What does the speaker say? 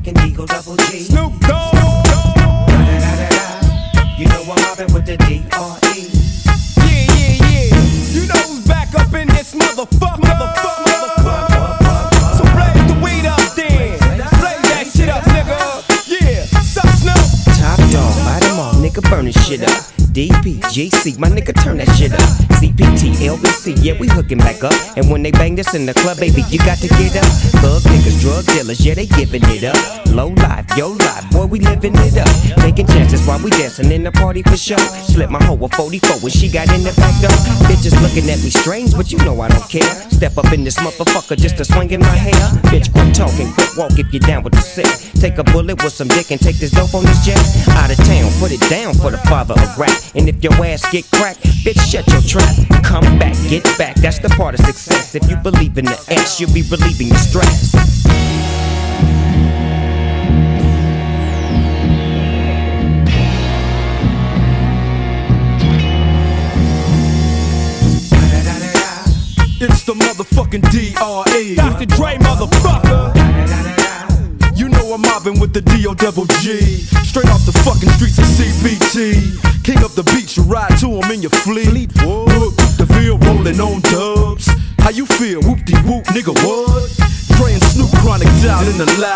motherfucking Eagle Double G. Snoop Dogg. You know I'm mobbing with the D R E. Yeah, yeah, yeah. You know who's back up in this motherfucker. Motherfucker. So blaze the weed up then. Blaze that shit up, nigga. Yeah. Snoop. Top dog, light 'em all, nigga. Burn this shit up. DP, GC, my nigga, turn that shit up. CPT, LBC, yeah, we hooking back up. And when they bang this in the club, baby, you got to get up. Thug niggas, drug dealers, yeah, they giving it up. Low life, yo life, boy, we living it up. Taking chances while we dancing in the party for sure. Slip my hoe a 44 when she got in the back door. Bitches looking at me strange, but you know I don't care. Step up in this motherfucker just to swing in my hair. Bitch, quit talking, quit walk if you're down with the sick. Take a bullet with some dick and take this dope on this jet. Out of town, down for the father of rap. And if your ass get cracked, bitch, shut your trap. Come back, get back, that's the part of success. If you believe in the ass, you'll be relieving your stress. It's the motherfucking D.R.E. Dr. Dre, motherfucker. Mobbing with the D.O. double G. Straight off the fucking streets of CPT. King of the beach, you ride to him in your fleet. Look, the feel rolling on dubs. How you feel? Whoop de whoop, nigga, what? Praying Snoop Chronic down in the lag.